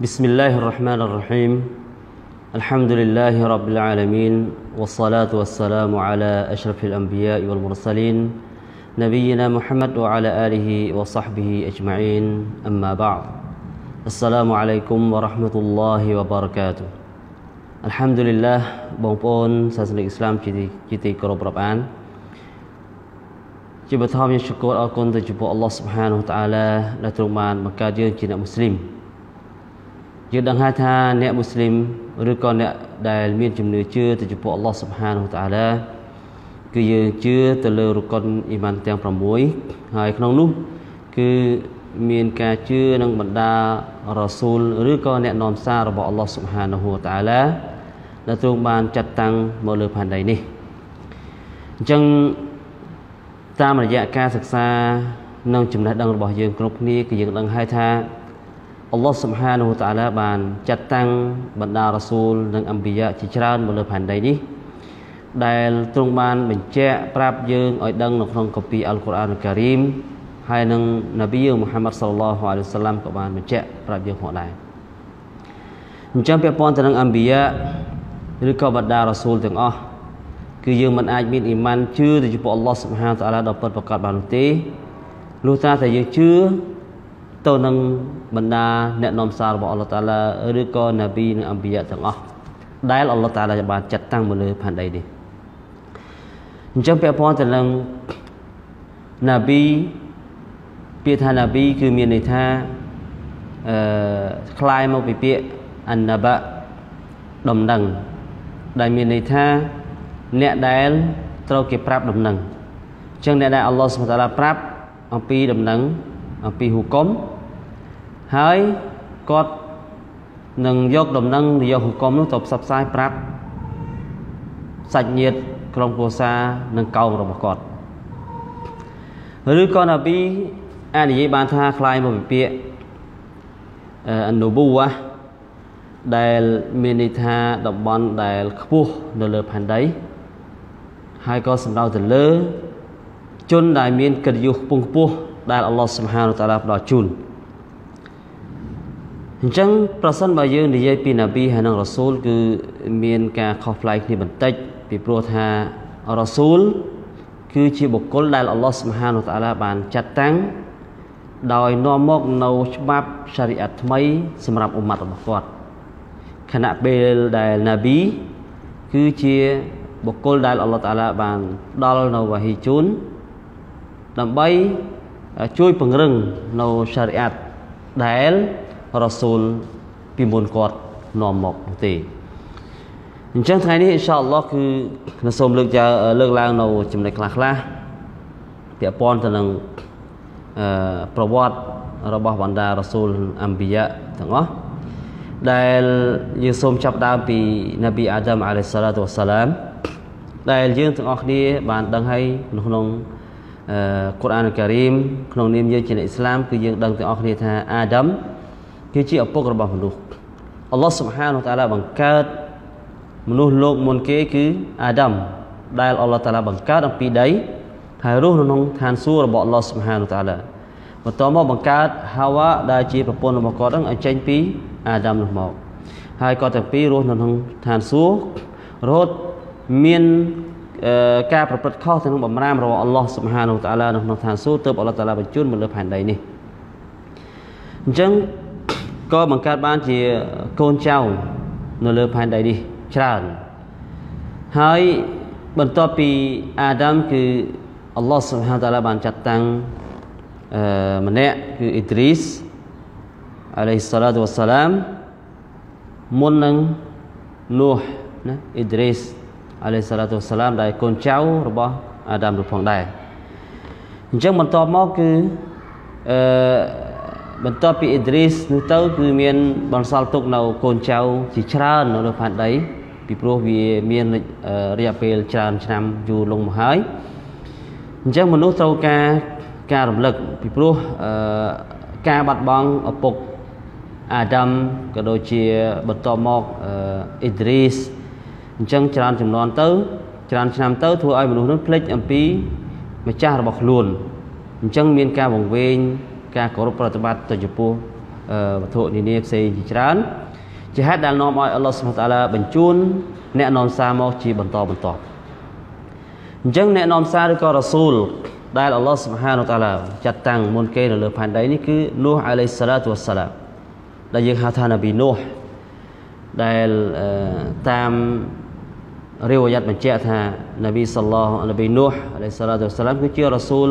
بسم الله الرحمن الرحيم الحمد لله رب العالمين والصلاة والسلام على أشرف الأنبياء والمرسلين نبينا محمد وعلى آله وصحبه أجمعين أما بعد السلام عليكم ورحمة الله وبركاته الحمد لله បងប្អូនសាសនិកអ៊ីស្លាមជាទីជាទីគោរពរាប់អានជាបឋមយើងឈគរអរគុណទៅចំពោះអល់ឡោះស៊ុបហានវតាអាឡាដែលទ្រង់បានបង្កើតយើងជាអ្នកមូស្លីម យើងដឹងហើយថាអ្នកមូស្លីមឬក៏អ្នកដែលមានជំនឿជឿទៅចំពោះអល់ឡោះស៊ុបហានវតាអាឡាគឺយើងជឿទៅលើរុកុនអ៊ីម៉ានទាំង6ហើយក្នុងនោះគឺមានការជឿនឹងបណ្ដារ៉ាស៊ូលឬក៏អ្នកនាំសាររបស់អល់ឡោះស៊ុបហានវតាអាឡាដែលទ្រង់បានចាត់តាំងមកលើផែនដីនេះអញ្ចឹងតាមរយៈការសិក្សានិងចំណេះដឹងរបស់យើងគ្រប់គ្នាគឺយើងដឹងហើយថា អល់ឡោះសុបហានហូតាឡាបានចាត់តាំងបណ្ដារ៉ាស៊ូលនិងអម្បិយាជាច្រើនមកលើផែនដីនេះដែលទ្រង់បានបញ្ជាក់ប្រាប់យើងឲ្យដឹងនៅក្នុងកាពីអល់កុរអានការីមហើយនឹងនប៊ីមូហាម៉ាត់សល្លឡោះអាឡៃសាឡាំក៏បានបញ្ជាក់ប្រាប់យើងផងដែរអញ្ចឹងពាក់ព័ន្ធទៅនឹងអម្បិយាឬក៏បណ្ដារ៉ាស៊ូលទាំងអស់គឺយើងមិនអាចមានអ៊ីម៉ានជឿទៅចំពោះអល់ឡោះសុបហានតាឡាដល់ពិតប្រកបបាននោះទេលុះត្រាតែយើងជឿ ទៅនឹងបណ្ដាអ្នកនាំសាររបស់អល់ឡោះតាឡាឬក៏ណាប៊ីនិងអម្បិយាទាំងអស់ដែលអល់ឡោះតាឡាបានចាត់តាំងមកលើផែនដីនេះអញ្ចឹងពាក់ព័ន្ធទៅនឹងណាប៊ីពាក្យថាណាប៊ីគឺមានន័យថាអឺคล้ายមកពីពាក្យអនបាដំណឹងដែលមានន័យថាអ្នកដែលត្រូវគេប្រាប់ដំណឹងអញ្ចឹងអ្នកដែលអល់ឡោះសុបតាឡាប្រាប់អំពីដំណឹង អំពីហុគមហើយគាត់នឹងយកដំណឹងយកហុគមនោះទៅផ្សព្វផ្សាយប្រាប់សាច់ញាតិក្រុមគ្រួសារនិងកោមរបស់គាត់ឬក៏ណាប៊ីអាចនិយាយបានថាคล้ายមកពីពាក្យអនុប៊ូវ៉ាដែលមានន័យថាតំបន់ដែលខ្ពស់នៅលើផែនដីហើយក៏សំដៅទៅលើជនដែលមានកិត្តិយសខ្ពង់ខ្ពស់ ដែលអល់ឡោះសុបហានតាឡាផ្ដល់ជូនអញ្ចឹងប្រសិនបើយើងនិយាយពីណាប៊ីហើយនិងរ៉ាស៊ូលគឺមានការខុសប្លែកគ្នាបន្តិចពីព្រោះថារ៉ាស៊ូលគឺជាបុគ្គលដែលអល់ឡោះសុបហានតាឡាបានចាត់តាំងដោយនាំមកនៅច្បាប់សារីអាត់ថ្មីសម្រាប់អ៊ុម៉ាត់របស់គាត់ខណៈពេលដែលណាប៊ីគឺជាបុគ្គលដែលអល់ឡោះតាឡាបានដល់នៅវ៉ាហ៊ីជូនដើម្បី ជួយពង្រឹងនៅសារីអាត់ដែលរ៉ាស៊ូលពីមុនគាត់នាំមកនោះទេអញ្ចឹងថ្ងៃនេះអ៊ីនសាអល់ឡោះគឺខ្ញុំសូមលើកចាលើកឡើងនៅចំណុចខ្លះខ្លះពាក់ព័ន្ធទៅនឹងអឺប្រវត្តិរបស់បណ្ដារ៉ាស៊ូលអម្បិយាទាំងអស់ដែលយើងសូមចាប់ដើមពីនប៊ីអាដាមអាឡៃសាឡាតុវ៉ាសាឡាមដែលយើងទាំងអស់គ្នាបានដឹងហើយនៅក្នុងអឺ កូរ៉ានការីមក្នុងនាមយើងជាអ្នកអ៊ីស្លាមគឺយើងដឹងទាំងអស់គ្នាថាអាដាមគឺជាឪពុករបស់មនុស្សអល់ឡោះសុបហានតាឡាបង្កើតមនុស្សលោកមុនគេគឺអាដាមដែលអល់ឡោះតាឡាបង្កើតអំពីដីហើយរស់នៅក្នុងឋានសួគ៌របស់អល់ឡោះសុបហានតាឡាបន្តមកបង្កើតហាវ៉ាដែលជាប្រពន្ធរបស់គាត់នឹងឲ្យចេញពីអាដាមនោះមកហើយគាត់ទាំងពីររស់នៅក្នុងឋានសួគ៌រហូតមាន ការប្រព្រឹត្តខុសទៅនឹងបំរាមរបស់អល់ឡោះសុបហានូតាឡានៅក្នុងឋានសួគ៌ទើបអល់ឡោះតាឡាបញ្ជូនមកលើផែនដីនេះអញ្ចឹងក៏បង្កើតបានជាកូនចៅនៅលើផែនដីនេះច្រើនហើយបន្ទាប់ពីអាដាមគឺអល់ឡោះសុបហានតាឡាបានចាត់តាំងអឺម្នាក់គឺអ៊ីទ្រីសអាឡៃសាឡាតុវ៉ាសាឡាមមុននឹងនូហណាអ៊ីទ្រីស អាឡៃសាឡាតុសាឡាមដែលកូនចៅរបស់អាដាមនោះផងដែរអញ្ចឹងបន្ទាប់មកគឺអឺបន្ទាប់ពីអ៊ីឌរីសនោះទៅគឺមានបន្សល់ទុកនៅកូនចៅជាច្រើននៅលើផែនដីពីព្រោះវាមានរយៈពេលច្រើនឆ្នាំយូរលង់មកហើយអញ្ចឹងមនុស្សត្រូវការការរំលឹកពីព្រោះអឺការបាត់បង់ឪពុកអាដាមក៏ដូចជាបន្តមកអ៊ីឌរីស អញ្ចឹងច្រើនចំនួនទៅ ច្រើនឆ្នាំទៅធ្វើឲ្យមនុស្សនោះភ្លេចអំពីម្ចាស់របស់ខ្លួនអញ្ចឹងមានការវង្វេងការគោរពប្រតិបត្តិទៅចំពោះវត្ថុនានាផ្សេងជាច្រើនជាហេតុដែលនាំឲ្យអល់ឡោះសុបហានតាឡាបញ្ជូនអ្នកនាំសារមកជាបន្តបន្ទាប់អញ្ចឹងអ្នកនាំសារឬក៏រ៉ាស៊ូលដែលអល់ឡោះសុបហានតាឡាចាត់តាំងមុនគេនៅលើផែនដីនេះគឺនូះអាឡៃសាឡាតវ៉ាសាឡាមដែលយើងហៅថានប៊ីនូះដែលតាម រីវ៉ាយ៉ាត់បញ្ជាក់ថានប៊ីសល្លោះនប៊ីនូះអាឡៃសាឡាតវ៉ាសាឡាមគឺជារ៉ាស៊ូល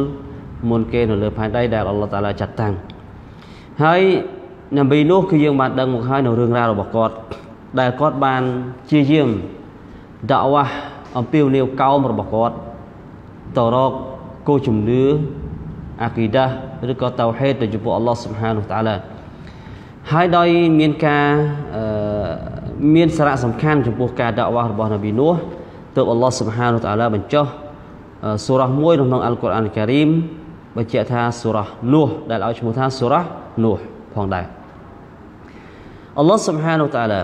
មុនគេនៅលើផែនដីដែលអល់ឡោះតាឡាចាត់តាំងហើយនប៊ីនោះគឺយើងបានដឹងមកហើយនៅរឿងរ៉ាវរបស់គាត់ដែលគាត់បានជាយាមដាក់វ៉ាស់អំពាវនាវកោមរបស់គាត់ទៅរកគោលជំនឿអាគីដាឬក៏តៅហេតទៅចំពោះអល់ឡោះសុបហានុតាឡាហើយដោយមានការ មានសារៈសំខាន់ចំពោះការដាក់វ៉ាស់របស់នប៊ីនោះទើបអល់ឡោះសុបហានុតាឡាបញ្ចុះសូរ៉ាមួយក្នុងអល់កុរអានការីមបញ្ជាក់ថាសូរ៉ានោះដែលឲ្យឈ្មោះថាសូរ៉ានោះផងដែរអល់ឡោះសុបហានុតាឡា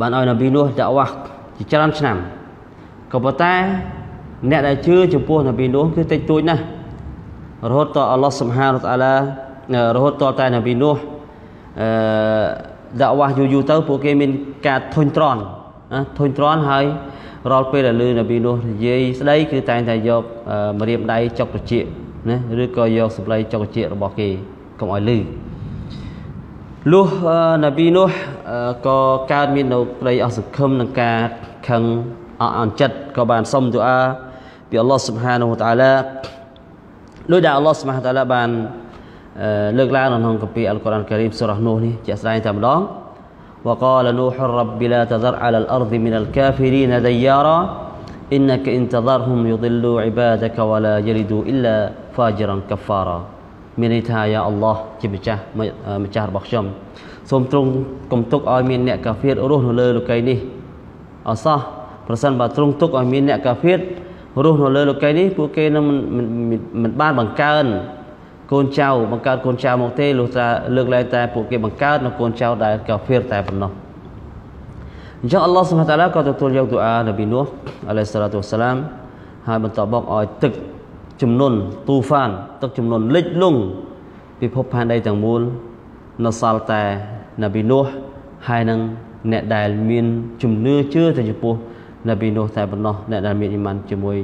បានឲ្យនប៊ីនោះដាក់វ៉ាស់ជាច្រើនឆ្នាំក៏ប៉ុន្តែអ្នកដែលជឿចំពោះនប៊ីនោះគឺតិចតួចណាស់រហូតដល់អល់ឡោះសុបហានតាឡារហូតដល់តែនប៊ីនោះអឺ ដាក់វ៉ាស់យូរយូរទៅពួកគេមានការធុញទ្រាន់ណាធុញទ្រាន់ហើយរាល់ពេលដែលលឺនប៊ីនោះនិយាយស្ដីគឺតែងតែយកម្រាមដៃចុកត្រចៀកណាឬក៏យកសម្លេងចុកត្រចៀករបស់គេកុំឲ្យលឺលុះនប៊ីនោះក៏កើតមាននៅក្តីអស់សង្ឃឹមនឹងការខឹងអអន់ចិត្តក៏បានសុំទូអាពីអល់ឡោះសុបហានវតាឡាដោយដែលអល់ឡោះសុបហានតាឡាបាន លើកឡើងក្នុងគម្ពីរអល់កុរអានការីមសូរ៉ានោះនេះជាក់ស្ដែងតែម្ដង وقال نوح رب لا تذر على الأرض من الكافرين ديارا إنك إن تذرهم يضلوا عبادك ولا يلدوا إلا فاجرا كفارا មានន័យថាយ៉ាអល់ឡោះជាម្ចាស់ម្ចាស់របស់ខ្ញុំសូមទ្រង់កុំទុកឲ្យមានអ្នកកាហ្វៀររស់នៅលើលោកីនេះអសោះប្រសិនបើទ្រង់ទុកឲ្យមានអ្នកកាហ្វៀររស់នៅលើលោកីនេះពួកគេនឹងមិនបានបង្កើន កូនចៅបង្កើតកូនចៅមកទេលុះត្រាលើកលែងតែពួកគេបង្កើតនៅកូនចៅដែលកាហ្វៀរតែប៉ុណ្ណោះអញ្ចឹងអល់ឡោះសុបហានតាឡាក៏ទទួលយកទូអានប៊ីនូះអាឡៃសាឡាតុវសាឡាមហើយបន្តមកឲ្យទឹកចំនួនទូហ្វាន ទឹកចំនួនលិចលង់ពិភពផែនដីទាំងមូលនៅសល់តែនប៊ីនូះហើយនឹងអ្នកដែលមានជំនឿជឿទៅចំពោះនប៊ីនូះតែប៉ុណ្ណោះអ្នកដែលមានអ៊ីម៉ានជាមួយ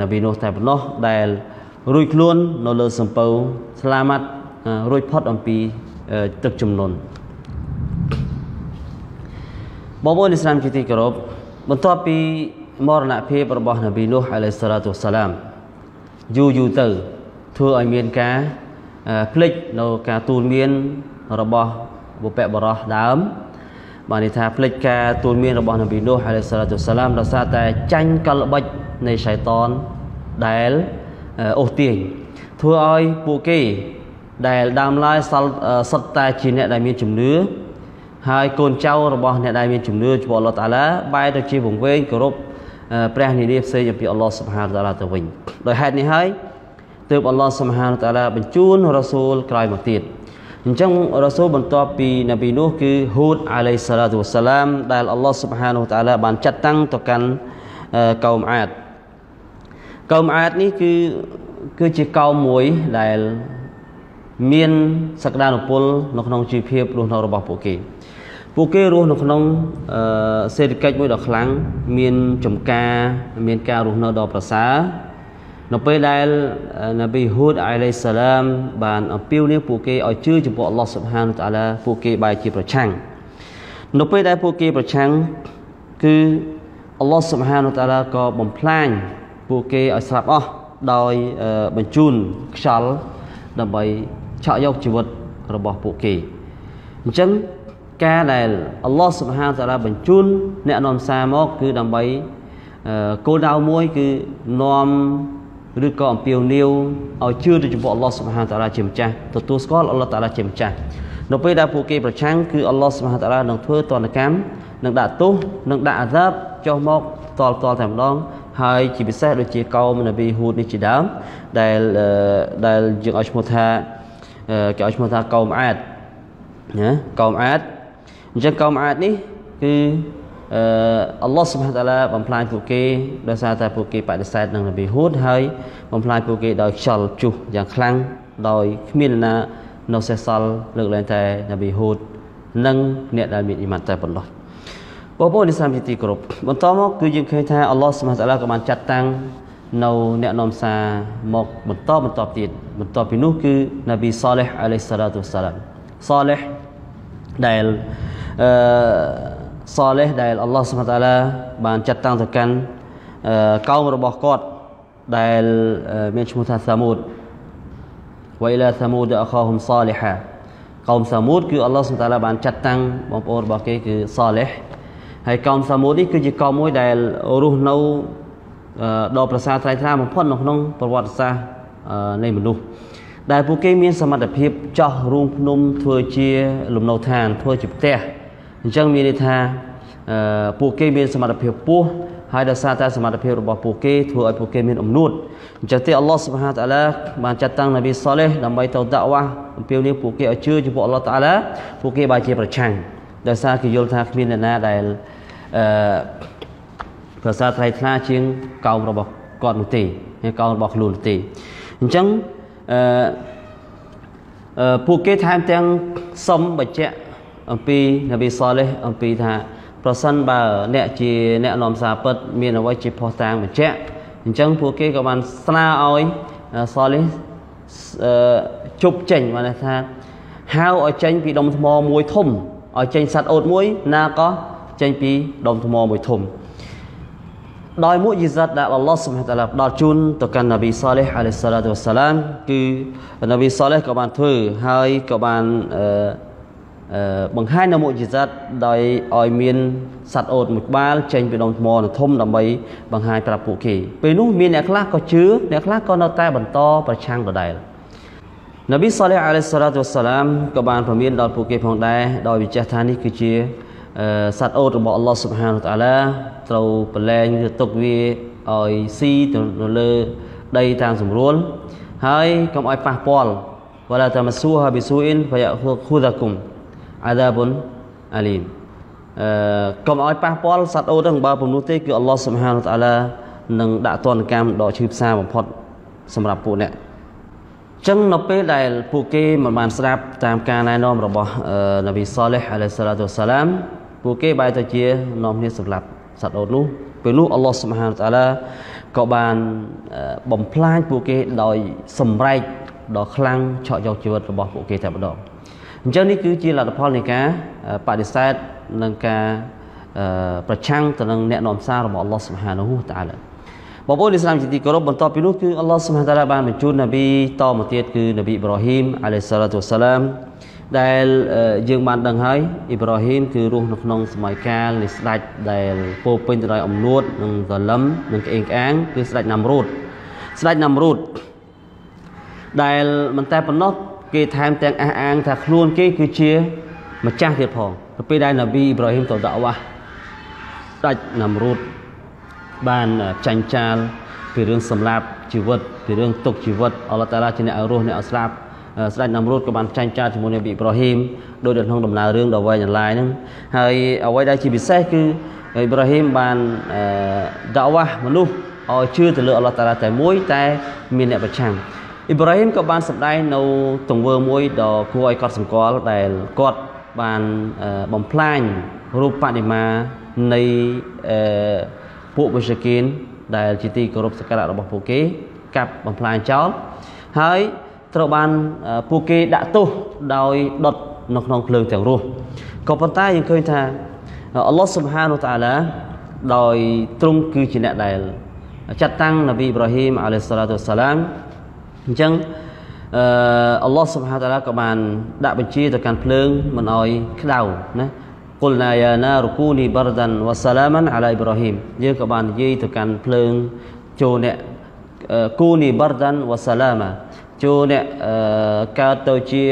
នប៊ីនូះតែប៉ុណ្ណោះដែល រួចខ្លួននៅលើសំពៅស្លាមាត់រួចផុតអំពីទឹកចំនួនបងប្អូនអ៊ីស្លាមជាទីគោរពបន្ទាប់ពីមរណភាពរបស់នប៊ីនូះអាឡៃសាឡាតុសាឡាមយូរយូរទៅធ្វើឲ្យមានការផ្លិចនៅការទូលមានរបស់បុព្វបុរសដើមបានន័យថាផ្លិចការទូលមានរបស់នប៊ីនូហអាឡៃសាឡាតុសាឡាមដោយសារតែចាញ់កលបិចនៃសៃតនដែល អូសទាញធ្វើឲ្យពួកគេដែលដើមឡើយសល់សុទ្ធតែជាអ្នកដែលមានជំនឿហើយកូនចៅរបស់អ្នកដែលមានជំនឿចំពោះអល់ឡោះតាឡាបែរទៅជាវង្វេងគោរពព្រះនិលាផ្សេងអំពីអល់ឡោះសុបហានតាឡាទៅវិញដោយហេតុនេះហើយទើបអល់ឡោះសុបហានតាឡាបញ្ជូនរ៉ាស៊ូលក្រោយមកទៀតអញ្ចឹងរ៉ាស៊ូលបន្ទាប់ពីនប៊ីនោះគឺហូតអាឡៃសាឡាតុវសាឡាមដែលអល់ឡោះសុបហានតាឡាបានចាត់តាំងទៅកាន់កោមអាត កោមអាតនេះគឺគឺជាកោមមួយដែលមានសក្តានុពលនៅក្នុងជីវភាពរស់នៅរបស់ពួកគេពួកគេរស់នៅក្នុងសេដ្ឋកិច្ចមួយដ៏ខ្លាំងមានចំការមានការរស់នៅដ៏ប្រសើរនៅពេលដែលនប៊ីហ៊ូតអាឡៃសាឡាមបានអំពាវនាវពួកគេឲ្យជឿចំពោះអល់ឡោះស៊ុបហានតាឡាពួកគេបែរជាប្រឆាំងនៅពេលដែលពួកគេប្រឆាំងគឺអល់ឡោះស៊ុបហានតាឡាក៏បំផ្លាញ ពួកគេឲ្យស្លាប់អស់ដោយបញ្ជូនខ្យល់ដើម្បីឆក់យកជីវិតរបស់ពួកគេអញ្ចឹងការដែលអល់ឡោះសុបហានតាឡាបញ្ជូនអ្នកនាំសារមកគឺដើម្បីគោលដៅមួយគឺនាំឬក៏អំពាវនាវឲ្យជឿទៅចំពោះអល់ឡោះសុបហានតាឡាជាម្ចាស់ទទួលស្គាល់អល់ឡោះតាឡាជាម្ចាស់នៅពេលដែលពួកគេប្រឆាំងគឺអល់ឡោះសុបហានតាឡានឹងធ្វើទណ្ឌកម្មនឹងដាក់ទោសនឹងដាក់អាសាបចុះមកតលតលតែម្ដង ហើយជាពិសេសដូចជាកោមនប៊ីហ៊ូតនេះជាដើមដែលដែលយើងឲ្យឈ្មោះថាគេឲ្យឈ្មោះថាកោមអាតណាកោមអាតអញ្ចឹងកោមអាតនេះគឺអឺអល់ឡោះសុបហានតាឡាបំផ្លាញពួកគេដោយសារតែពួកគេបដិសេធនឹងនប៊ីហ៊ូតហើយបំផ្លាញពួកគេដោយខ្យល់ជុះយ៉ាងខ្លាំងដោយគ្មានណានៅសេសសល់លើកលែងតែនប៊ីហូតនិងអ្នកដែលមានអ៊ីម៉ានតែប៉ុណ្ណោះ បងប្អូនឥស្លាមជាទីគោរពបន្តមកគឺយើងឃើញថាអល់ឡោះសុបហានតាឡាក៏បានចាត់តាំងនៅអ្នកនាំសារមកបន្តបន្តទៀតបន្តពីនោះគឺនប៊ីសាឡេះអាឡៃសាឡាតុសាឡាមសាឡេះដែលអឺសាឡេះដែលអល់ឡោះសុបហានតាឡាបានចាត់តាំងទៅកាន់កោមរបស់គាត់ដែលមានឈ្មោះថាសាមូតវ៉ៃឡាសាមូតអខោហុំសាលីហាកោមសាមូតគឺអល់ឡោះសុបហានតាឡាបានចាត់តាំងបងប្អូនរបស់គេគឺសាឡេះ ហើយកោមសាមូតនេះគឺជាកោមមួយដែលរស់នៅដល់ប្រសាត្រៃថ្លាបំផុតនៅក្នុងប្រវត្តិសាស្ត្រនៃមនុស្សដែលពួកគេមានសមត្ថភាពចោះរូងភ្នំធ្វើជាលំនៅឋានធ្វើជាផ្ទះអញ្ចឹងមានន័យថាពួកគេមានសមត្ថភាពពោះហើយដោយសារតែសមត្ថភាពរបស់ពួកគេធ្វើឲ្យពួកគេមានអំនួតអញ្ចឹងទេអល់ឡោះសុបហានតាឡាបានចាត់តាំងនប៊ីសាឡេះដើម្បីទៅដាក់វ៉ាអំពាវនាវពួកគេឲ្យជឿចំពោះអល់ឡោះតាឡាពួកគេបានជាប្រឆាំង ដោយសារគេយល់ថាគ្មានអ្នកណាដែលអឺប្រសើរថ្លៃថ្លាជាងកោមរបស់គាត់នោះទេហើយកោមរបស់ខ្លួននោះទេអញ្ចឹងអឺពួកគេថែមទាំងសុំបញ្ជាក់អំពីនប៊ីសាឡេះអំពីថាប្រសិនបើអ្នកជាអ្នកនាំសារពិតមានអ្វីជាផុសតាងបញ្ជាក់អញ្ចឹងពួកគេក៏បានស្នើឲ្យសាឡេះជប់ចេញបានថាហៅឲ្យចេញពីដុំថ្មមួយធំ ឲ្យចេញសัตว์អូតមួយ ណាក៏ចេញពីដុំថ្មមួយធំដោយមុជីសាត់ដែលអល់ឡោះសុបហានតាឡាផ្ដល់ជូនទៅកាន់នប៊ីសាឡេះអាឡៃសាឡាតុវសាឡាមគឺនប៊ីសាឡេះក៏បានធ្វើហើយក៏បានអឺបង្ហាញនៅមុជីសាត់ដោយឲ្យមានសត្វអូតមួយក្បាលចេញពីដុំថ្មធំដើម្បីបង្ហាញប្រាប់ពួកគេពេលនោះមានអ្នកខ្លះក៏ជឿអ្នកខ្លះក៏នៅតែបន្តប្រឆាំងដដែល នប៊ីសាឡេះអាឡៃសាឡាតុវសាឡាមក៏បានព្រមានដល់ពួកគេផងដែរដោយវិចារថានេះគឺជាសត្វអូតរបស់អល់ឡោះសុបហានតាឡាត្រូវប្រឡែងឬទុកវាឲ្យស៊ីទៅលើដីតាមស្រួលហើយកុំឲ្យប៉ះពាល់វឡាតាមស៊ូហាប៊ីស៊ូអ៊ីនហ្វយ៉ាខូដាគុំអាដាបុនអាលីមអឺកុំឲ្យប៉ះពាល់សត្វអូតហ្នឹងបើពំនោះទេគឺអល់ឡោះសុបហានតាឡានឹងដាក់ទណ្ឌកម្មដ៏ឈឺផ្សាបំផុតសម្រាប់ពួកអ្នក ចឹងនៅពេលដែលពួកគេមិនបានស្ដាប់តាមការណែនាំរបស់នប៊ីសាឡេះអាឡៃសាឡាតុសាឡាមពួកគេបែរទៅជានាំគ្នាសម្លាប់សត្វអូតនោះពេលនោះអល់ឡោះសុបហានតាឡាក៏បានបំផ្លាញពួកគេដោយសម្រែកដ៏ខ្លាំងឆក់យកជីវិតរបស់ពួកគេតែម្ដងអញ្ចឹងនេះគឺជាលទ្ធផលនៃការបដិសេធនិងការប្រឆាំងទៅនឹងអ្នកនាំសាររបស់អល់ឡោះសុបហានតាឡា បងប្អូនឥស្លាមជាទីគោរពបន្តពីនោះគឺអល់ឡោះសុបហានតាឡាបានបញ្ជូននប៊ីតមកទៀតគឺនប៊ីអ៊ីប្រាហ៊ីមអាឡៃសាឡាតុវសាឡាមដែលយើងបានដឹងហើយអ៊ីប្រាហ៊ីមគឺរស់នៅក្នុងសម័យកាលនៃស្ដេចដែលពោពេញទៅដោយអំនួតនិងសលឹមនិងក្អេងក្អាងគឺស្ដេចណាំរូតស្ដេចណាំរូតដែលមិនតែប៉ុណ្ណោះគេថែមទាំងអះអាងថាខ្លួនគេគឺជាម្ចាស់ទៀតផងទៅពេលដែលនប៊ីអ៊ីប្រាហ៊ីមទៅដាក់វ៉ាស្ដេចណាំរូត បានចាញ់ចាលពីរឿងសម្លាប់ជីវិតពីរឿងទុកជីវិតអល់ឡោះតាឡាជាអ្នកឲ្យរស់អ្នកឲ្យស្លាប់ស្ដេចណាំរូតក៏បានចាញ់ចាលជាមួយនឹងអ៊ីប្រាហ៊ីមដោយនៅក្នុងដំណើររឿងដ៏វែងអន្លាយហ្នឹងហើយអ្វីដែលជាពិសេសគឺអ៊ីប្រាហ៊ីមបានដាក់វ៉ាស់មនុស្សឲ្យជឿទៅលើអល់ឡោះតាឡាតែមួយតែមានអ្នកប្រឆាំងអ៊ីប្រាហ៊ីមក៏បានសម្ដែងនៅទង្វើមួយដ៏គួរឲ្យកត់សម្គាល់ដែលគាត់បានបំផ្លាញរូបបដិមានៃ ពួកមុស្លីគីនដែលជាទីគោរពសក្ការៈរបស់ពួកគេកាប់បំផ្លាញចោលហើយត្រូវបានពួកគេដាក់ទោសដោយដុតនៅក្នុងភ្លើងទាំងរស់ក៏ប៉ុន្តែយើងឃើញថាអល់ឡោះសុបហានតាឡាដោយទ្រង់គឺជាអ្នកដែលចាត់តាំងនប៊ីអ៊ីប្រាហ៊ីមអាឡៃសាឡាតុសាឡាមអញ្ចឹងអឺអល់ឡោះសុបហានតាឡាក៏បានដាក់បញ្ជាទៅកាន់ភ្លើងមិនអោយក្តៅណា កុលណាយ៉ាណារុគូនីបារដានវ៉ាសាឡាម៉ានអាឡៃអ៊ីប្រាហ៊ីមយើងក៏បាននិយាយទៅកាន់ភ្លើងចូលអ្នកគូនីបារដានវ៉ាសាឡាម៉ាចូលអ្នកកើតទៅជា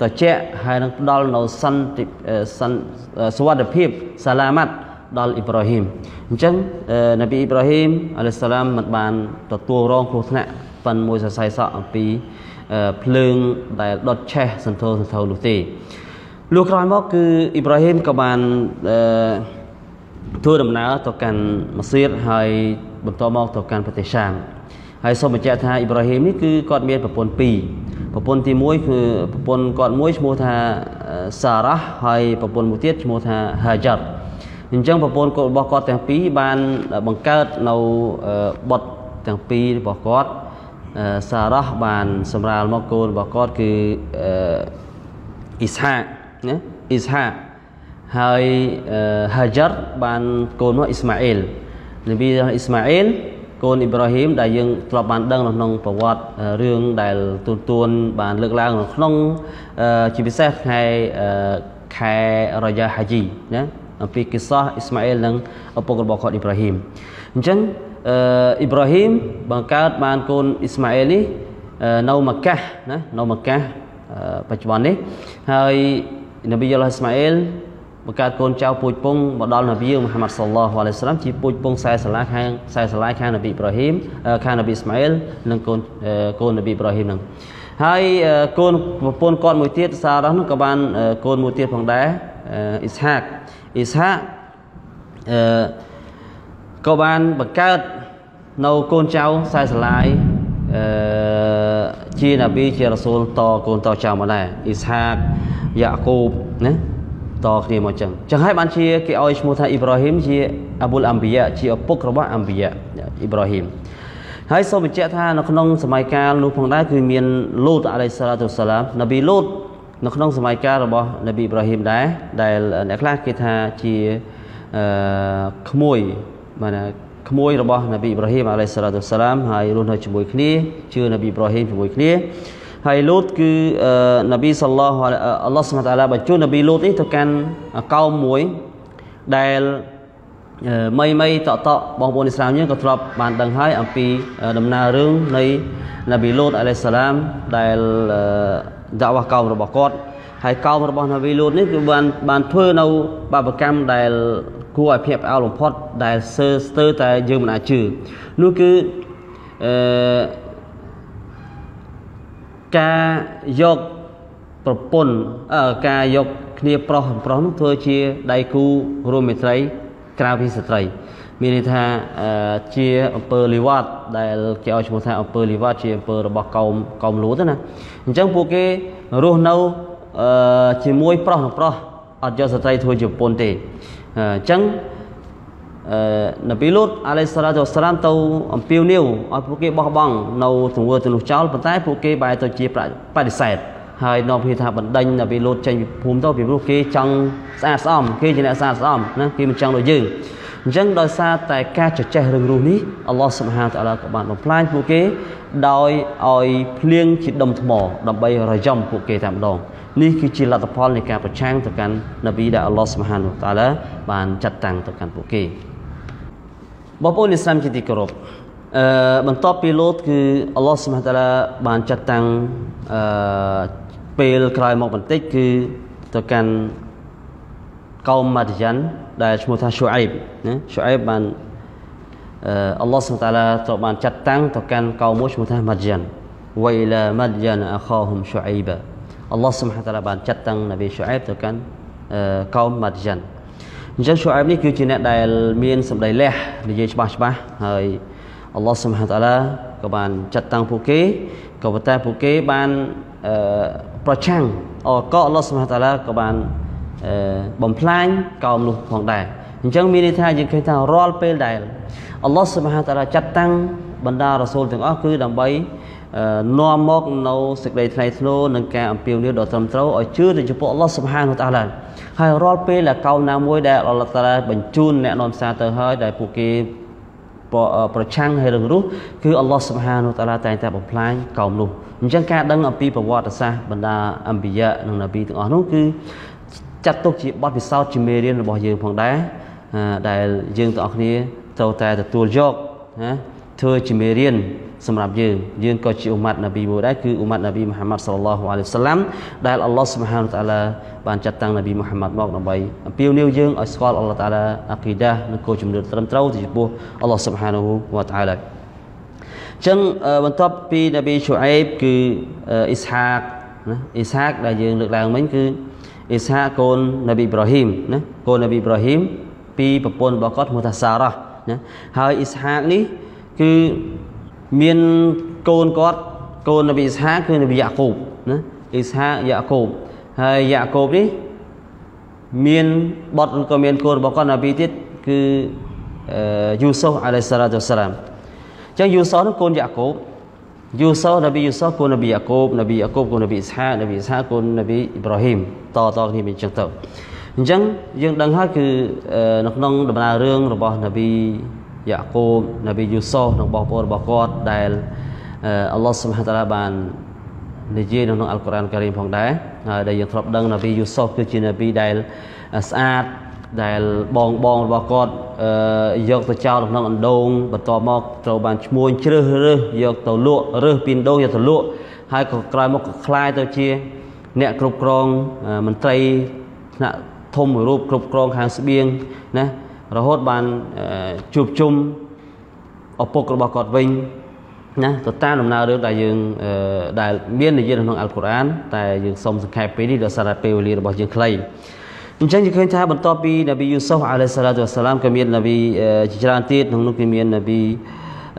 ត្រជាក់ហើយនឹងផ្ដល់នៅសន្តិសវត្ថភាពសាឡាម៉ាត់ដល់អ៊ីប្រាហ៊ីមអញ្ចឹងនប៊ីអ៊ីប្រាហ៊ីមអាឡៃសាឡាមមិនបានទទួលរងគ្រោះថ្នាក់ប៉ិនមួយសរសៃសក់អំពីភ្លើងដែលដុតឆេះសន្ធោសន្ធោនោះទេ លុះក្រោយមកគឺអ៊ីប្រាហ៊ីមក៏បានធ្វើដំណើរទៅកាន់ម៉ាស៊ីរហើយបន្តមកទៅកាន់ប្រទេសសាមហើយសូមបញ្ជាក់ថាអ៊ីប្រាហ៊ីមនេះគឺគាត់មានប្រពន្ធពីរប្រពន្ធទី1គឺប្រពន្ធគាត់មួយឈ្មោះថាសារ៉ាហើយប្រពន្ធមួយទៀតឈ្មោះថាហាចាត់អញ្ចឹងប្រពន្ធរបស់គាត់ទាំងពីរបានបង្កើតនៅបុត្រទាំងពីររបស់គាត់សារ៉ាបានសម្រាលមកកូនរបស់គាត់គឺអ៊ីស្ហា ណាអ៊ីស្ហាហើយហាចាត់បានកូនមកអ៊ីស្ម៉ាអ៊ីលនប៊ីអ៊ីស្ម៉ាអ៊ីលកូនអ៊ីប្រាហ៊ីមដែលយើងធ្លាប់បានដឹងនៅក្នុងប្រវត្តិរឿងដែលទូនទួនបានលើកឡើងនៅក្នុងជាពិសេសខែខែរយ៉ាហាជីណាអំពីគិសោះអ៊ីស្ម៉ាអ៊ីលនិងឪពុករបស់គាត់អ៊ីប្រាហ៊ីមអញ្ចឹងអ៊ីប្រាហ៊ីមបង្កើតបានកូនអ៊ីស្ម៉ាអ៊ីលនេះនៅម៉ាកាសណានៅម៉ាកាសបច្ចុប្បន្ននេះហើយ នប៊ីយល់អ៊ីស្ម៉ាអ៊ីលបង្កើតកូនចៅពូជពងមកដល់នប៊ីមូហាម៉ាត់សល្លោះអាឡៃសាឡាមជាពូជពងខ្សែស្រឡាខាងខ្សែស្រឡាខាងនប៊ីអ៊ីប្រាហ៊ីមខាងនប៊ីអ៊ីស្ម៉ាអ៊ីលនិងកូនកូននប៊ីអ៊ីប្រាហ៊ីមនឹងហើយកូនប្រពន្ធគាត់មួយទៀតសារ៉ានោះក៏បានកូនមួយទៀតផងដែរអ៊ីស្ហាកអ៊ីស្ហាកអឺក៏បានបង្កើតនៅកូនចៅខ្សែស្រឡាយ អឺជានប៊ីជារ៉ាស៊ូលតកូនតចៅមកដែរអ៊ីស្ហាកយ៉ាកូបណាតគ្នាមកចឹងចឹងហើយបានជាគេឲ្យឈ្មោះថាអ៊ីប្រាហ៊ីមជាអាប៊ុលអំប៊ីយ៉ាជាឪពុករបស់អំប៊ីយ៉ាអ៊ីប្រាហ៊ីមហើយសូមបញ្ជាក់ថានៅក្នុងសម័យកាលនោះផងដែរគឺមានលូតអាឡៃសាឡាតុសឡាមនប៊ីលូតនៅក្នុងសម័យកាលរបស់នប៊ីអ៊ីប្រាហ៊ីមដែរដែលអ្នកខ្លះគេថាជាអឺក្មួយបាទ ក្មួយរបស់នប៊ីអ៊ីប្រាហ៊ីមអាឡៃសាឡាតុសឡាមហើយរស់នៅជាមួយគ្នាជឿនប៊ីអ៊ីប្រាហ៊ីមជាមួយគ្នាហើយលូតគឺនប៊ីសល្លោះអល់ឡោះស្មាតាឡាបញ្ជូននប៊ីលូតនេះទៅកាន់កោមមួយដែលមីមីតតតបងប្អូនអ៊ីស្លាមយើងក៏ធ្លាប់បានដឹងហើយអំពីដំណើររឿងនៃនប៊ីលូតអាឡៃសាឡាមដែលដាវ៉ាកោមរបស់គាត់ហើយកោមរបស់នប៊ីលូតនេះគឺបានបានធ្វើនៅបាបកម្មដែល គួរឲ្យភ្ញាក់ផ្អើលបំផុតដែលសើស្ទើរតែយើងមិនអាចជឿនោះគឺអឺការយកប្រពន្ធការយកគ្នាប្រុសប្រុសនោះធ្វើជាដៃគូរួមមេត្រីក្រៅពីស្ត្រី មានន័យថាជាអំពើលីវ៉ាត់ដែលគេឲ្យឈ្មោះថាអំពើលីវ៉ាត់ជាអំពើរបស់កោមកោមលូតណាអញ្ចឹងពួកគេរស់នៅជាមួយប្រុសនិងប្រុស អត់យកស្ត្រីធ្វើជាប្រពន្ធទេអញ្ចឹងអឺនប៊ីលូតអាឡៃសាឡាតុសឡាមទៅអំពាវនាវឲ្យពួកគេបោះបង់នៅទង្វើទៅនោះចោលប៉ុន្តែពួកគេបែរទៅជាបដិសេធហើយនាំគ្នាថាបណ្ដេញនប៊ីលូតចេញពីភូមិទៅពីព្រោះគេចង់ស្អាតស្អំគេជាអ្នកស្អាតស្អំណាគេមិនចង់ដូចយើង អញ្ចឹងដោយសារតែការចចេះរឿងរស់នេះអល់ឡោះសុបហានតាឡាក៏បានបំផ្លាញពួកគេដោយឲ្យភ្លៀងជាដុំថ្មដើម្បីរយំពួកគេតែម្ដងនេះគឺជាលទ្ធផលនៃការប្រឆាំងទៅកាន់នប៊ីដែលអល់ឡោះសុបហានតាឡាបានចាត់តាំងទៅកាន់ពួកគេបងប្អូនឥស្លាមជាទីគោរពអឺបន្ទាប់ពីលូតគឺអល់ឡោះសុបហានតាឡាបានចាត់តាំងអឺពេលក្រោយមកបន្តិចគឺទៅកាន់ កោមម៉ាឌីយ៉ានដែលឈ្មោះថាស៊ូអ៊ៃបណាស៊ូអ៊ៃបបានអល់ឡោះសុបហានតាឡាត្រូវបានចាត់តាំងទៅកាន់កោមមួយឈ្មោះថាម៉ាឌីយ៉ានវៃឡាម៉ាឌីយ៉ានអខោហុំស៊ូអ៊ៃបាអល់ឡោះសុបហានតាឡាបានចាត់តាំងនប៊ីស៊ូអ៊ៃបទៅកាន់កោមម៉ាឌីយ៉ានអញ្ចឹងស៊ូអែបនេះគឺជាអ្នកដែលមានសម្ដីលះនិយាយច្បាស់ច្បាស់ហើយអល់ឡោះសុបហានតាឡាក៏បានចាត់តាំងពួកគេក៏ប៉ុន្តែពួកគេបានអឺប្រឆាំងអក៏អល់ឡោះសុបហានតាឡាក៏បានអឺ បំផ្លាញកោមនោះផងដែរអញ្ចឹងមានន័យថាយើងឃើញថារាល់ពេលដែលអល់ឡោះសុបហានតាឡាចាត់តាំងបណ្ដារ៉ាស៊ូលទាំងអស់គឺដើម្បីនាំមកនៅសេចក្តីថ្លៃថ្នូរនិងការអំពាវនាវដ៏ត្រឹមត្រូវឲ្យជឿទៅចំពោះអល់ឡោះសុបហានតាឡាហើយរាល់ពេលដែលកោមណាមួយដែលអល់ឡោះតាឡាបញ្ជូនអ្នកនាំសារទៅហើយដែលពួកគេប្រឆាំងហើយរងរស់គឺអល់ឡោះសុបហានតាឡាតែងតែបំផ្លាញកោមនោះអញ្ចឹងការដឹងអំពីប្រវត្តិសាស្ត្របណ្ដាអំបិយៈនិងនប៊ីទាំងអស់នោះគឺ ចាត់ទុកជាបទពិសោធន៍ជាមេរៀនរបស់យើងផងដែរដែលយើងទាំងអស់គ្នាត្រូវតែទទួលយកណាធ្វើជាមេរៀនសម្រាប់យើងយើងក៏ជាអ៊ុម៉ាត់នប៊ីមួយដែរគឺអ៊ុម៉ាត់នប៊ីមូហាម៉ាត់សល្លឡោះអាឡៃហ៊ីវសឡាំដែលអល់ឡោះស៊ុបហានតាឡាបានចាត់តាំងនប៊ីមូហាម៉ាត់មកដើម្បីអំពាវនាវយើងឲ្យស្គាល់អល់ឡោះតាឡាអាគីដានិងគោលជំនឿត្រឹមត្រូវទៅចំពោះអល់ឡោះស៊ុបហានវតាឡាចឹងបន្ទាប់ពីនប៊ីឈូអេបគឺអ៊ីស្ហាកណាអ៊ីស្ហាកដែលយើងលើកឡើងមិញគឺ អ៊ីស្ហាកកូននប៊ីអ៊ីប្រាហ៊ីមណាកូននប៊ីអ៊ីប្រាហ៊ីមពីប្រពន្ធរបស់គាត់ឈ្មោះថាសារ៉ាណាហើយអ៊ីស្ហាកនេះគឺមានកូនគាត់កូននប៊ីអ៊ីស្ហាគឺនប៊ីយ៉ាកូបណាអ៊ីស្ហាយ៉ាកូបហើយយ៉ាកូបនេះមានបុត្រក៏មានកូនរបស់គាត់នប៊ីទៀតគឺយូស៊ុហ្អាឡៃសាឡាតុសាឡាមអញ្ចឹងយូស៊ុហ្នោះកូនយ៉ាកូបយូស៊ុហ្នប៊ីយូស៊ុហ្កូននប៊ីយ៉ាកូបនប៊ីយ៉ាកូបកូននប៊ីអ៊ីស្ហានប៊ីអ៊ីស្ហាកូននប៊ីអ៊ីប្រាហ៊ីម តតគ្នាមានអញ្ចឹងទៅអញ្ចឹងយើងដឹងហើយគឺនៅក្នុងដំណើររឿងរបស់នប៊ីយ៉ាកូបនប៊ីយូស៊ុហ្និងបងប្អូនរបស់គាត់ដែលអល់ឡោះសុបហានតាឡាបាននិយាយនៅក្នុងអល់កុរ៉ានការីមផងដែរហើយដែលយើងធ្លាប់ដឹងនប៊ីយូស៊ុហ្គឺជានប៊ីដែលស្អាតដែលបងបងរបស់គាត់យកទៅចោលក្នុងអណ្ដូងបន្ទាប់មកត្រូវបានឈ្មួញជ្រើសរើសយកទៅលក់រើសពីអណ្ដូងយកទៅលក់ហើយក៏ក្រោយមកក៏คล้ายទៅជា អ្នកគ្រប់គ្រងមន្ត្រីថ្នាក់ធំមួយរូបគ្រប់គ្រងខាងស្បៀងណារហូតបានជួបជុំឪពុករបស់គាត់វិញណាទៅតាមដំណើររឿងដែលយើងដែលមាននិយាយនៅក្នុងអល់កុរអានតែយើងសូមសង្ខេបពេលនេះដោយសារតែពេលវេលារបស់យើងខ្លីអញ្ចឹងយើងឃើញថាបន្ទាប់ពីនប៊ីយូស៊ុហ្អាឡៃសាឡាតុវ៉ាសាឡាមក៏មាននប៊ីជាច្រើនទៀតក្នុងនោះគឺមាននប៊ី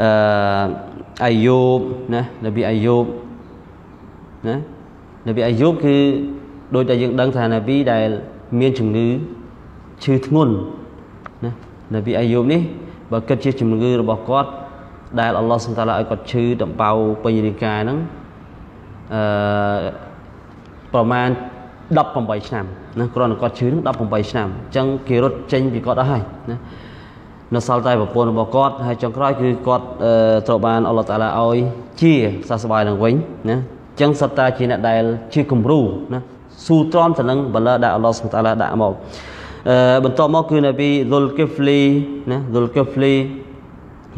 អឺអាយូបណានប៊ីអាយូបណា នប៊ីអាយូបគឺដោយតែយើងដឹងថានប៊ីដែលមានជំងឺឈឺធ្ងន់ណានប៊ីអាយូបនេះបើគិតជាជំងឺរបស់គាត់ដែលអល់ឡោះសុតាឡាឲ្យគាត់ឈឺដំបៅពេញរាងកាយហ្នឹងអឺប្រមាណ18ឆ្នាំណាគ្រាន់តែគាត់ឈឺនឹង18ឆ្នាំអញ្ចឹងគេរត់ចេញពីគាត់អស់ហើយណានៅសល់តែប្រពន្ធរបស់គាត់ហើយចុងក្រោយគឺគាត់ត្រូវបានអល់ឡោះតាឡាឲ្យជាសះស្បើយនឹងវិញណាអញ្ចឹងសត្វតាជាអ្នកដែលជាគំរូណាស៊ូទ្រាំទៅនឹងបលដែលអល់ឡោះសុតាឡាដាក់មកអឺបន្ទាប់មកគឺនប៊ីឌុលគីហ្វលីណាឌុលគីហ្វលី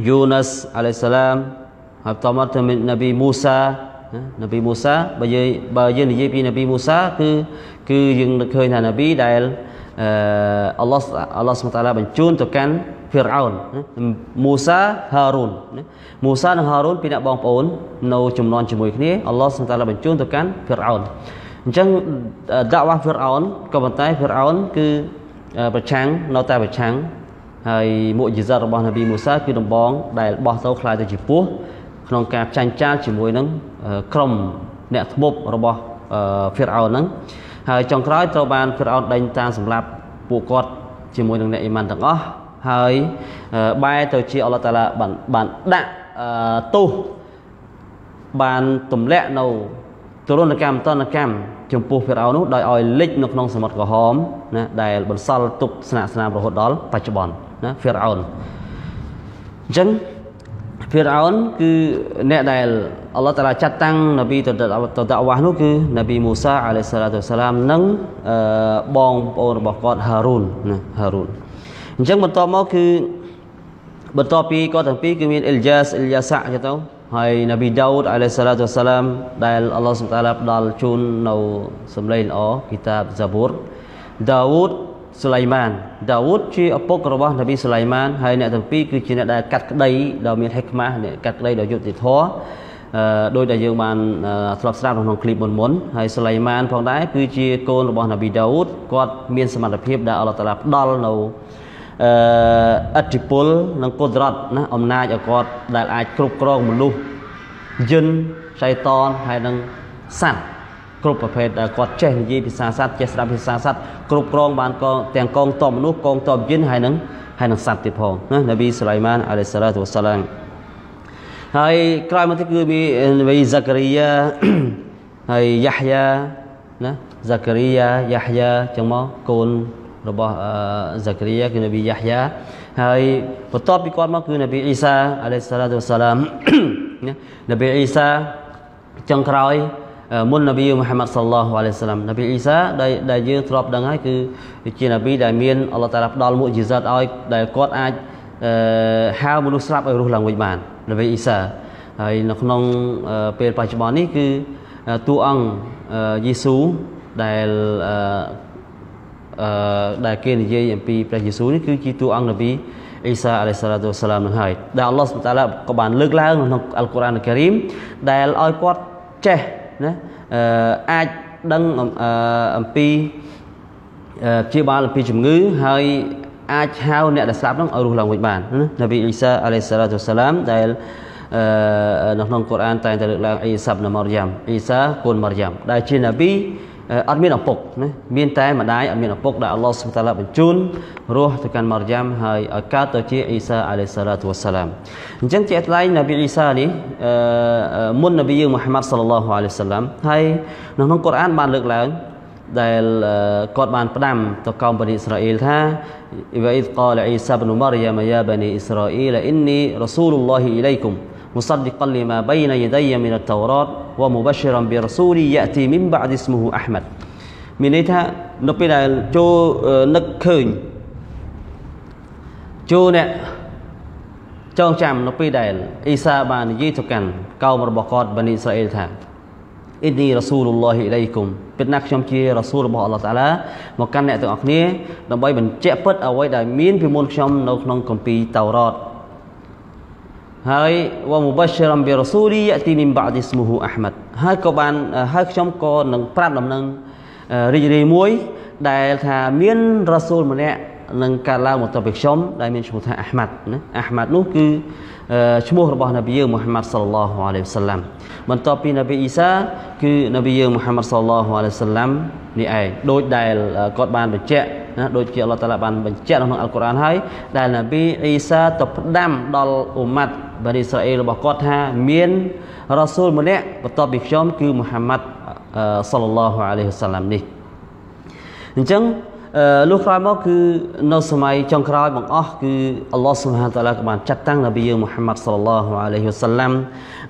យូណាសអាឡៃសាឡាមហើយបន្តមកទៅនប៊ីមូសានប៊ីមូសាបើយើងបើយើងនិយាយពីនប៊ីមូសាគឺគឺយើងនឹកឃើញថានប៊ីដែលអឺអល់ឡោះអល់ឡោះសុបតាឡាបញ្ជូនទៅកាន់ ហ្វីរអោនមូសាហារូនមូសានិងហារូនពីអ្នកបងប្អូននៅចំនួនជាមួយគ្នាអល់ឡោះសុបតាឡាបញ្ជូនទៅកាន់ហ្វីរអោនអញ្ចឹងដាក់វ៉ាហ្វីរអោនក៏ប៉ុន្តែហ្វីរអោនគឺប្រឆាំងនៅតែប្រឆាំងហើយមុខយីសារបស់នប៊ីមូសាគឺដំបងដែលបោះទៅខ្លាយទៅជាពស់ក្នុងការចាញ់ចាលជាមួយនឹងក្រុមអ្នកធ្មប់របស់ហ្វីរអោនហ្នឹងហើយចុងក្រោយត្រូវបានហ្វីរអោនដេញតាមសម្លាប់ពួកគាត់ជាមួយនឹងអ្នកអ៊ីម៉ានទាំងអស់ ហើយបែរទៅជាអល់ឡោះតាឡាបានបានដាក់ទោសបានទម្លាក់នៅទរណកម្មតនកម្មចំពោះហ្វីរអោននោះដោយឲ្យលិចនៅក្នុងសមុទ្រក្រហមណាដែលបន្សល់ទុកស្នាក់ស្នាមរហូតដល់បច្ចុប្បន្នណាហ្វីរអោនអញ្ចឹងហ្វីរអោនគឺអ្នកដែលអល់ឡោះតាឡាចាត់តាំងនប៊ីទៅទៅតាវ៉ាស់នោះគឺនប៊ីមូសាអាឡៃសាឡាតុសាឡាមនិងបងប្អូនរបស់គាត់ហារូនណាហារូន អញ្ចឹងបន្តមកគឺបន្តពីកទាំងពីរគឺមានអ៊ីលយ៉ាសអ៊ីលយ៉ាសាចឹងទៅហើយនប៊ីដាវុតអាឡៃសាឡាតវសាឡាមដែលអល់ឡោះសុបតាឡាផ្ដល់ជូននៅសម្លេងល្អគីតាបហ្សាប៊ូរដាវុតសូឡៃម៉ានដាវុតជាឪពុករបស់នប៊ីសូឡៃម៉ានហើយអ្នកទាំងពីរគឺជាអ្នកដែលកាត់ក្តីដ៏មានហិកម៉ាស់អ្នកកាត់ក្តីដ៏យុត្តិធម៌ដោយដែលយើងបានធ្លាប់ស្ដាប់ក្នុងគ្លីបមុនមុនហើយសូឡៃម៉ានផងដែរគឺជាកូនរបស់នប៊ីដាវុតគាត់មានសមត្ថភាពដែលអល់ឡោះតាឡាផ្ដល់នៅ អឺអធិពលនិងគុណរតណាអំណាចឲ្យគាត់ដែលអាចគ្រប់គ្រងមនុស្សយិនសៃតនហើយនិងសត្វគ្រប់ប្រភេទដែលគាត់ចេះនិយាយភាសាសត្វចេះស្ដាប់ភាសាសត្វគ្រប់គ្រងបានកងទាំងកងទ័ពមនុស្សកងទ័ពយិនហើយនឹងហើយនឹងសត្វទៀតផងណានប៊ីស៊ូឡៃម៉ានអាឡៃសាឡាតុវ៉ាសាឡាមហើយក្រោយមកទៀតគឺមាននប៊ីហ្សាការីយ៉ាហើយយ៉ាហ្យាណាហ្សាការីយ៉ាយ៉ាហ្យាចឹងមកកូន របស់ហ្សាការីយ៉ាគឺនប៊ីយ៉ាហ្យាហើយបន្ទាប់ពីគាត់មកគឺនប៊ីអ៊ីសាអាឡៃសាឡាតុវ៉ាសាឡាមណានប៊ីអ៊ីសាចុងក្រោយមុននប៊ីមូហាម៉ាត់សល្លោះអាឡៃសាឡាមនប៊ីអ៊ីសាដែលដែលយើងធ្លាប់ដឹងហើយគឺជានប៊ីដែលមានអល់ឡោះតាឡាផ្ដល់មុជីសាតឲ្យដែលគាត់អាចហៅមនុស្សស្លាប់ឲ្យរស់ឡើងវិញបាននប៊ីអ៊ីសាហើយនៅក្នុងពេលបច្ចុប្បន្ននេះគឺតួអង្គយេស៊ូដែល អឺដែលគេនិយាយអំពីព្រះយេស៊ូនេះគឺជាតួអង្គនប៊ីអ៊ីសាអាឡៃសាឡាតុសាឡាមនឹងហើយដែលអល់ឡោះសុបតាឡាក៏បានលើកឡើងក្នុងអល់កុរអានការីមដែលឲ្យគាត់ចេះណាអឺអាចដឹងអំពីព្យាបាលអំពីជំងឺហើយអាចហៅអ្នកដែលស្លាប់នោះឲ្យរស់ឡើងវិញបានណានប៊ីអ៊ីសាអាឡៃសាឡាតុសាឡាមដែលនៅក្នុងកូរ៉ានតែងតែលើកឡើងអ៊ីសាប់នមរយ៉ាំអ៊ីសាកូនមរយ៉ាំដែលជានប៊ី អត់មានឪពុកណាមានតែម្ដាយអត់មានឪពុកដែលអល់ឡោះសុបតាឡាបញ្ជូនរស់ទៅកាន់មរយ៉ាំហើយឲ្យកើតទៅជាអ៊ីសាអាឡៃសាឡាតុវសាឡាមអញ្ចឹងជាថ្លៃនប៊ីអ៊ីសានេះមុននប៊ីយើងមូហាម៉ាត់សល្លឡោះអាឡៃសាឡាមហើយនៅក្នុងកូរ៉ានបានលើកឡើងដែលគាត់បានផ្ដាំទៅកោមបនីអ៊ីស្រាអ៊ីលថាវ៉ៃអ៊ីដកាលអ៊ីសាប៊នមរយ៉ាមយ៉ាបនីអ៊ីស្រាអ៊ីលអ៊ីននីរ៉ាស៊ូលឡោះអ៊ីឡៃគុំ مصدقا لما بين يدي من التوراة ومبشرا برسول يأتي من بعد اسمه أحمد មានន័យថានៅពេលដែលចូលនឹកឃើញចូលអ្នកចងចាំនៅពេលដែលអ៊ីសាបាននិយាយទៅកាន់កោមរបស់គាត់បានីអ៊ីស្រាអែលថាអ៊ីនីរ៉ាស៊ូលឡោះអ៊ីឡៃគុំពិតណាស់ខ្ញុំជារ៉ាស៊ូលរបស់អល់ឡោះតាឡាមកកាន់អ្នកទាំងអស់គ្នាដើម្បីបញ្ជាក់ពិតអ្វីដែលមានពីមុនខ្ញុំនៅក្នុងគម្ពីរតៅរ៉ាត ហើយវ៉ាមុបាឈិរ៉ាំប៊ីរ៉ាស៊ូលីយ៉ាទីមីនបាឌីស្មូហ៊ូអាហ្មាត់ហើយក៏បានហើយខ្ញុំក៏នឹងប្រាប់ដំណឹងរីករាយមួយដែលថាមានរ៉ាស៊ូលម្នាក់នឹងកើតឡើងមកទៅពីខ្ញុំដែលមានឈ្មោះថាអាហ្មាត់ណាអាហ្មាត់នោះគឺឈ្មោះរបស់នប៊ីយើងមូហាម៉ាត់សល្លឡោះអាឡៃហ៊ីវសល្លាមបន្ទាប់ពីនប៊ីអ៊ីសាគឺនប៊ីយើងមូហាម៉ាត់សល្លឡោះអាឡៃហ៊ីវសល្លាមនេះឯងដូចដែលគាត់បានបញ្ជាក់ ណាដូចជាអល់ឡោះតាឡាបានបញ្ជាក់ក្នុងអល់កុរអានហើយដែលនប៊ីអ៊ីសាទៅផ្ដាំដល់អ៊ុម៉ាត់បានីអ៊ីស្រាអែលរបស់គាត់ថាមានរ៉ាស៊ូលម្នាក់បន្ទាប់ពីខ្ញុំគឺមូហាម៉ាត់សល្លឡោះអាឡៃហ៊ីវសល្លាមនេះអញ្ចឹងលុះក្រោយមកគឺនៅសម័យចុងក្រោយបង្អស់គឺអល់ឡោះស៊ុបហានតាឡាក៏បានចាត់តាំងនប៊ីយើងមូហាម៉ាត់សល្លឡោះអាឡៃហ៊ីវសល្លាម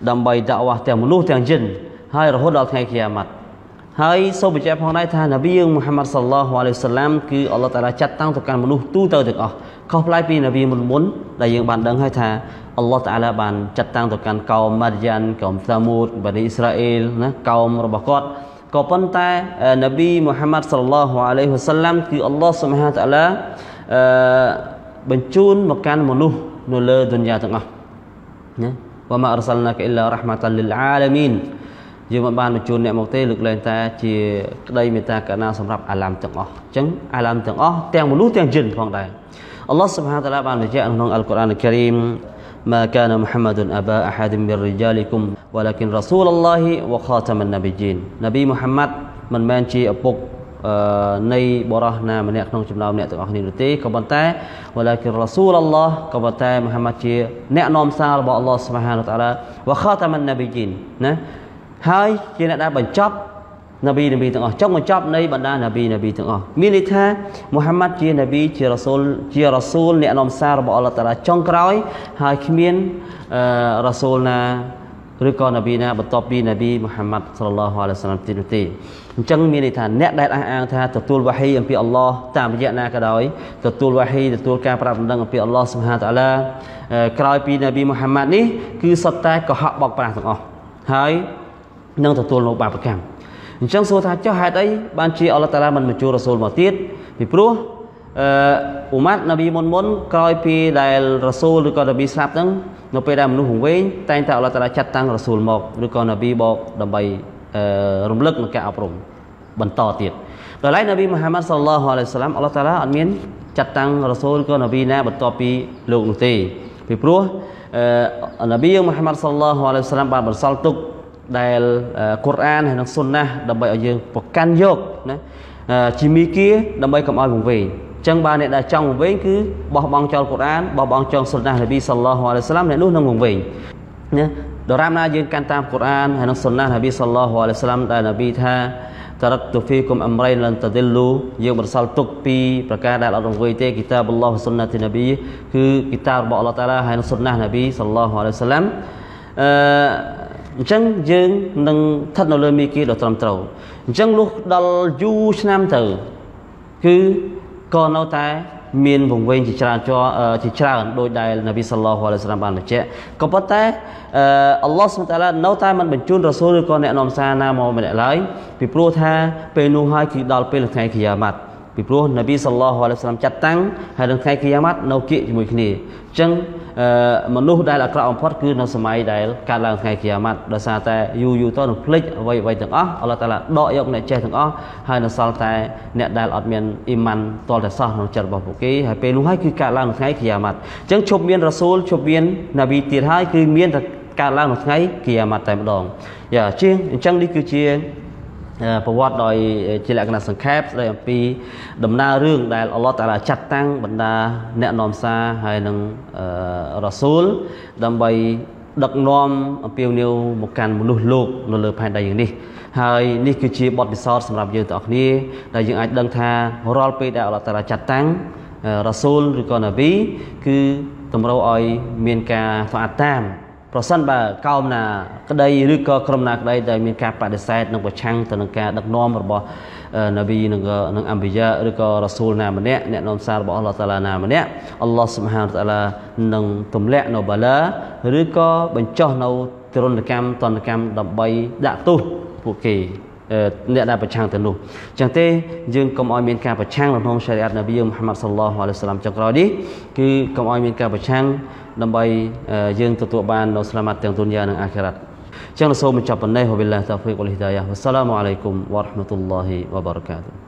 ដើម្បីដាក់វ៉ាស់ទាំងមនុស្សទាំងជីនហើយរហូតដល់ថ្ងៃគីយ៉ាម៉ាត់ ហើយសូមបញ្ជាក់ផងដែរថានប៊ីយើងមូហាម៉ាត់សល្លឡោះអាឡៃហ៊ីវសល្លាមគឺអល់ឡោះតាឡាចាត់តាំងទៅកាន់មនុស្សទូទៅទាំងអស់ខុសប្លែកពីនប៊ីមុនមុនដែលយើងបានដឹងហើយថាអល់ឡោះតាឡាបានចាត់តាំងទៅកាន់កោមម៉ាឌយ៉ានកោមសាមូតបានីអ៊ីស្រាអែលណាកោមរបស់គាត់ក៏ប៉ុន្តែនប៊ីមូហាម៉ាត់សល្លឡោះអាឡៃហ៊ីវសល្លាមគឺអល់ឡោះសុបហានតាឡាអឺបញ្ជូនមកកាន់មនុស្សនៅលើឌុនយ៉ាទាំងអស់ណាវ៉ាម៉ាអរសលណាកអ៊ីឡារ៉ាហ្មាតាលីលអាឡាមីន យើងមិនបានបញ្ជូនអ្នកមកទេលើកលែងតែជាក្តីមេត្តាករុណាសម្រាប់អាឡាមទាំងអស់អញ្ចឹងអាឡាមទាំងអស់ទាំងមនុស្សទាំងជីនផងដែរអល់ឡោះសុបហានតាឡាបានបញ្ជាក់ក្នុងអល់កុរអានការីម ما كان محمد أبا أحد من رجالكم ولكن رسول الله وخاتم النبيين نبي محمد មិនមែនជាឪពុកនៃបរោះណាម្នាក់ក្នុងចំណោមអ្នកទាំងអស់គ្នានោះទេក៏ប៉ុន្តែវឡាគិរ៉ាស៊ូលអល់ឡោះក៏ប៉ុន្តែមូហាម៉ាត់ជាអ្នកនាំសាររបស់អល់ឡោះស៊ុបហានតាឡាវ៉ាខាតាមិនណាប៊ីជីនណា ហើយជាអ្នកដែលបញ្ចប់នប៊ីនប៊ីទាំងអស់ចុងបញ្ចប់នៃបណ្ដានប៊ីនប៊ីទាំងអស់មានន័យថាមូហាម៉ាត់ជានប៊ីជារ៉ាស៊ូលជារ៉ាស៊ូលអ្នកនាំសាររបស់អល់ឡោះតាឡាចុងក្រោយហើយគ្មានរ៉ាស៊ូលណាឬក៏នប៊ីណាបន្ទាប់ពីនប៊ីមូហាម៉ាត់សល្លឡោះអាឡៃសាឡាមទៀតនោះទេអញ្ចឹងមានន័យថាអ្នកដែលអះអាងថាទទួលវ៉ាហ៊ីអំពីអល់ឡោះតាមរយៈណាក៏ដោយទទួលវ៉ាហ៊ីទទួលការប្រាប់ដំណឹងអំពីអល់ឡោះសុបហានតាឡាក្រោយពីនប៊ីមូហាម៉ាត់នេះគឺសុទ្ធតែកុហកបោកប្រាស់ទាំងអស់ហើយ នឹងទទួលនៅបាបកម្មអញ្ចឹងសួរថាចុះហេតុអីបានជាអល់ឡោះតាឡាមិនបញ្ជូលរ៉ាស៊ូលមកទៀតពីព្រោះអឺអ៊ូម៉ាត់នប៊ីមុនមុនក្រោយពីដែលរ៉ាស៊ូលឬក៏នប៊ីស្លាប់ហ្នឹងនៅពេលដែលមនុស្សវង្វេងតែងតែអល់ឡោះតាឡាចាត់តាំងរ៉ាស៊ូលមកឬក៏នប៊ីបកដើម្បីរំលឹកនឹងការអប់រំបន្តទៀតដល់ឡែកនប៊ីមូហាម៉ាត់សល្លឡោះអាឡៃសាឡាមអល់ឡោះតាឡាអត់មានចាត់តាំងរ៉ាស៊ូលក៏នប៊ីណាបន្ទាប់ពីលោកនោះទេពីព្រោះនប៊ីមូហាម៉ាត់សល្លឡោះអាឡៃសាឡាមបានបន្សល់ទុក ដែលកូរ៉ានហើយនិងសុនណាដើម្បីឲ្យយើងប្រកាន់យកណាជាមីគាដើម្បីកុំឲ្យវង្វេងចឹងបើអ្នកដែលចង់វង្វេងគឺបោះបង់ចោលកូរ៉ានបោះបង់ចោលសុនណានប៊ីសល្លោះអាឡៃសាឡាមអ្នកនោះនឹងវង្វេងណាដរាបណាយើងកាន់តាមកូរ៉ានហើយនិងសុនណានប៊ីសល្លោះអាឡៃសាឡាមដែលនប៊ីថាតរតុហ្វីគុំអមរៃលនតឌិលលូយើងបន្សល់ទុកពីប្រការដែលអត់រង្វេទេគីតាបអល់ឡោះសុនណាទីនប៊ីគឺគីតាបរបស់អល់ឡោះតាឡាហើយនិងសុនណានប៊ីសល្លោះអាឡៃសាឡាមអឺ អញ្ចឹងយើងនឹងស្ថិតនៅលើមីគីដ៏ត្រឹមត្រូវអញ្ចឹងលុះដល់យូរឆ្នាំទៅគឺក៏នៅតែមានវង្វេងជាច្រើនជាជាច្រើនដោយដែលនប៊ីសល្លោះអាឡៃសាឡាមបានបញ្ជាក់ក៏ប៉ុន្តែអល់ឡោះសុបតាឡានៅតែមិនបញ្ជូនរ៉ាស៊ូលឬក៏អ្នកនាំសារណាមកម្នាក់ឡើយពីព្រោះថាពេលនោះហើយគឺដល់ពេលថ្ងៃគីយ៉ាម៉ាត់ពីព្រោះនប៊ីសល្លោះអាឡៃសាឡាមចាត់តាំងហើយនឹងថ្ងៃគីយ៉ាម៉ាត់នៅគៀកជាមួយគ្នាអញ្ចឹង មនុស្សដែលអាក្រក់បំផុតគឺនៅសម័យដែលកើតឡើងថ្ងៃគីយ៉ាម៉ាត់ដោយសារតែយូរយូរទៅនឹងភ្លេចអ្វីអ្វីទាំងអស់អល់ឡោះតាឡាដកយកអ្នកចេះទាំងអស់ហើយនៅសល់តែអ្នកដែលអត់មានអ៊ីម៉ាន់តលតែសោះក្នុងចិត្តរបស់ពួកគេហើយពេលនោះហើយគឺកើតឡើងថ្ងៃគីយ៉ាម៉ាត់អញ្ចឹងឈប់មានរ៉ាស៊ូលឈប់មាននប៊ីទៀតហើយគឺមានតែកើតឡើងនៅថ្ងៃគីយ៉ាម៉ាត់តែម្ដងយ៉ាជាងអញ្ចឹងនេះគឺជា ប្រវត្តិដោយជាលក្ខណៈសង្ខេបស្ដីអំពីដំណើររឿងដែលអល់ឡោះតាឡាចាត់តាំងបណ្ដាអ្នកនាំសារហើយនឹងរ៉ាស៊ូលដើម្បីដឹកនាំអំពាវនាវមកកាន់មនុស្សលោកនៅលើផែនដីយ៉ាងនេះហើយនេះគឺជាបទពិសោធន៍សម្រាប់យើងទាំងអស់គ្នាដែលយើងអាចដឹងថារាល់ពេលដែលអល់ឡោះតាឡាចាត់តាំងរ៉ាស៊ូលឬក៏ណាប៊ីគឺតម្រូវឲ្យមានការហ្វាតាម ប្រសិនបើកោមណាក្តីឬក៏ក្រុមណាក្តីដែលមានការបដិសេធនិងប្រឆាំងទៅនឹងការដឹកនាំរបស់នប៊ីនិងនិងអម្បយាឬក៏រ៉ាស៊ូលណាម្នាក់អ្នកនាំសាររបស់អល់ឡោះតាឡាណាម្នាក់អល់ឡោះស៊ុបហានតាឡានឹងទម្លាក់នៅបាឡាឬក៏បញ្ចុះនៅទរណកម្មតនកម្មដើម្បីដាក់ទោសពួកគេអ្នកដែលប្រឆាំងទៅនោះអញ្ចឹងទេយើងកុំឲ្យមានការប្រឆាំងនៅក្នុង syariat នប៊ីមូហាម៉ាត់សល្លោះអាឡៃសាឡាមចុងក្រោយនេះគឺកុំឲ្យមានការប្រឆាំង ដើម្បីយើងទទួលបាននូវស្លាមាត់ទាំងទុនយ៉ានិងអាខិរ៉ាត់ចឹងសូមបញ្ចប់ប៉ុណ្ណេះវបិលឡាហ៊ីតោហ្វិកវលហ៊ីដាយ៉ាវ៉ាសសាឡាមអាឡៃគុំវ៉ារ៉ាហ្មាតុលឡោះវ៉ាបារកាតុ